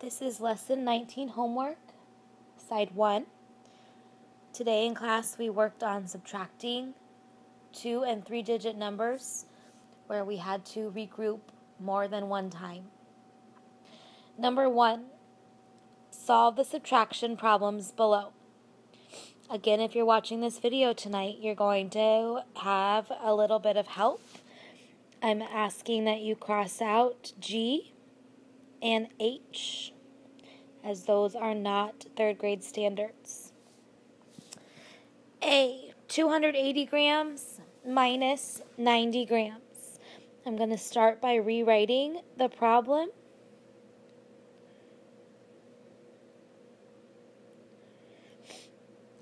This is lesson 19 homework, side 1. Today in class we worked on subtracting two and three digit numbers where we had to regroup more than one time. Number 1. Solve the subtraction problems below. Again, if you're watching this video tonight, you're going to have a little bit of help. I'm asking that you cross out G and H, as those are not third grade standards. A, 280 grams minus 90 grams. I'm going to start by rewriting the problem.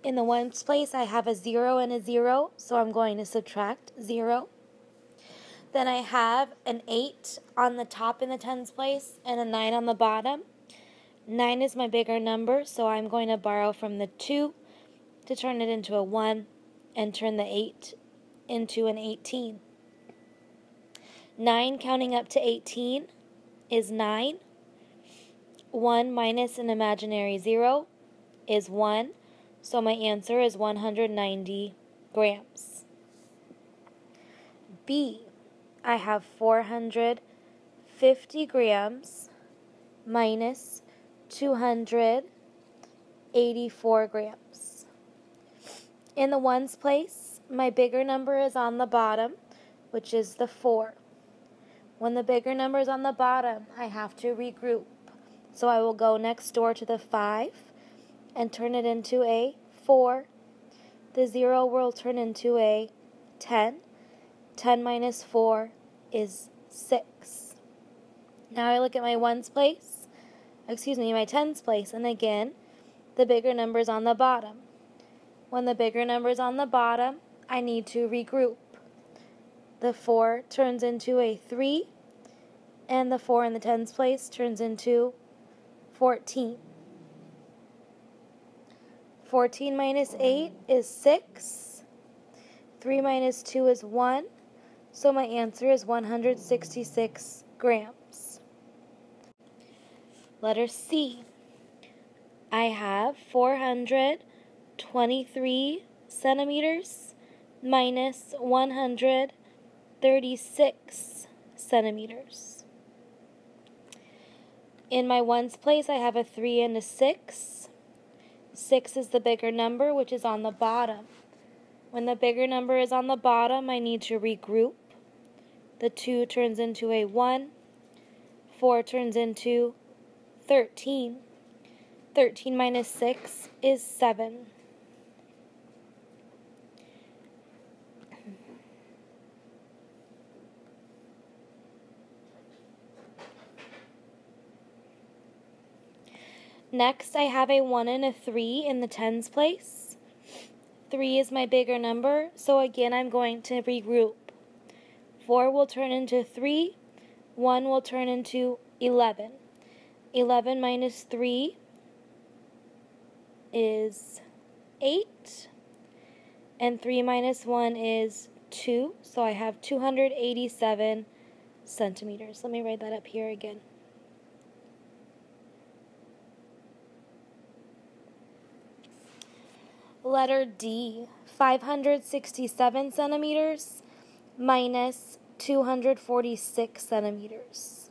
In the ones place, I have a 0 and a 0, so I'm going to subtract 0. Then I have an 8 on the top in the tens place and a 9 on the bottom. 9 is my bigger number, so I'm going to borrow from the 2 to turn it into a 1 and turn the 8 into an 18. 9 counting up to 18 is 9. 1 minus an imaginary 0 is 1, so my answer is 190 grams. B I have 450 grams minus 284 grams. In the ones place, my bigger number is on the bottom, which is the 4. When the bigger number is on the bottom, I have to regroup. So I will go next door to the 5 and turn it into a 4. The 0 will turn into a 10. 10 minus 4 is 6. Now I look at my ones place, excuse me, my tens place, and again, the bigger number is on the bottom. When the bigger number is on the bottom, I need to regroup. The 4 turns into a 3, and the 4 in the tens place turns into 14. 14 minus 8 is 6. 3 minus 2 is 1. So my answer is 166 grams. Letter C. I have 423 centimeters minus 136 centimeters. In my ones place, I have a 3 and a 6. 6 is the bigger number, which is on the bottom. When the bigger number is on the bottom, I need to regroup. The 2 turns into a 1. 4 turns into 13. 13 minus 6 is 7. Next, I have a 1 and a 3 in the tens place. 3 is my bigger number, so again I'm going to regroup. 4 will turn into 3. 1 will turn into 11. 11 minus 3 is 8. And 3 minus 1 is 2. So I have 287 centimeters. Let me write that up here again. Letter D, 567 centimeters minus 246 centimeters.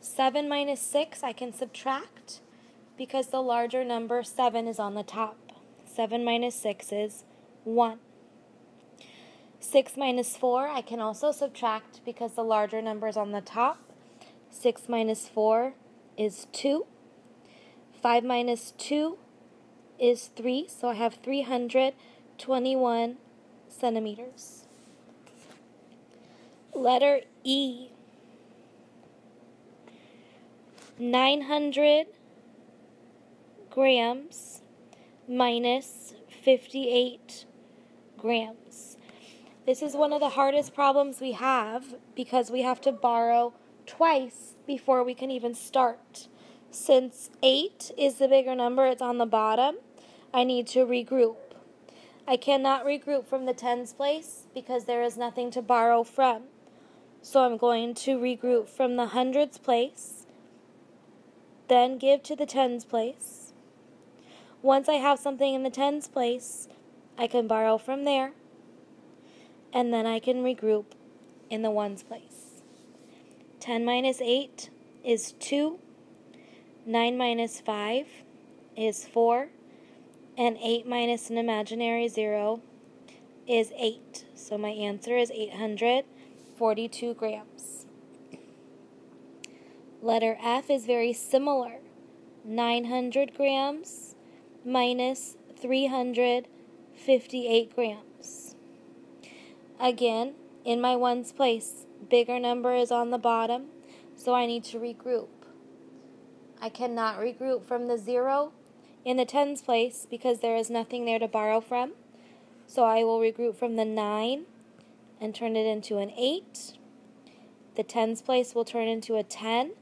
Seven minus six I can subtract because the larger number seven is on the top. Seven minus six is one. Six minus four I can also subtract because the larger number is on the top. Six minus four is two. 5 minus 2 is 3, so I have 321 centimeters. Letter E. 900 grams minus 58 grams. This is one of the hardest problems we have because we have to borrow twice before we can even start. Since 8 is the bigger number, it's on the bottom, I need to regroup. I cannot regroup from the tens place because there is nothing to borrow from. So I'm going to regroup from the hundreds place, then give to the tens place. Once I have something in the tens place, I can borrow from there, and then I can regroup in the ones place. 10 minus 8 is 2, 9 minus 5 is 4, and 8 minus an imaginary 0 is 8. So my answer is 842 grams. Letter F is very similar. 900 grams minus 358 grams. Again, in my ones place, bigger number is on the bottom, so I need to regroup. I cannot regroup from the 0 in the tens place because there is nothing there to borrow from. So I will regroup from the 9 and turn it into an 8. The tens place will turn into a 10.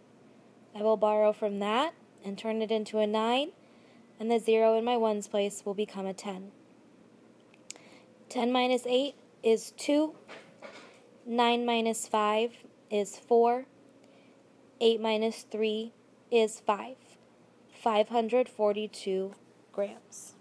I will borrow from that and turn it into a 9. And the 0 in my ones place will become a 10. 10 minus 8 is 2. 9 minus 5 is 4. 8 minus 3 is 5. 542 grams.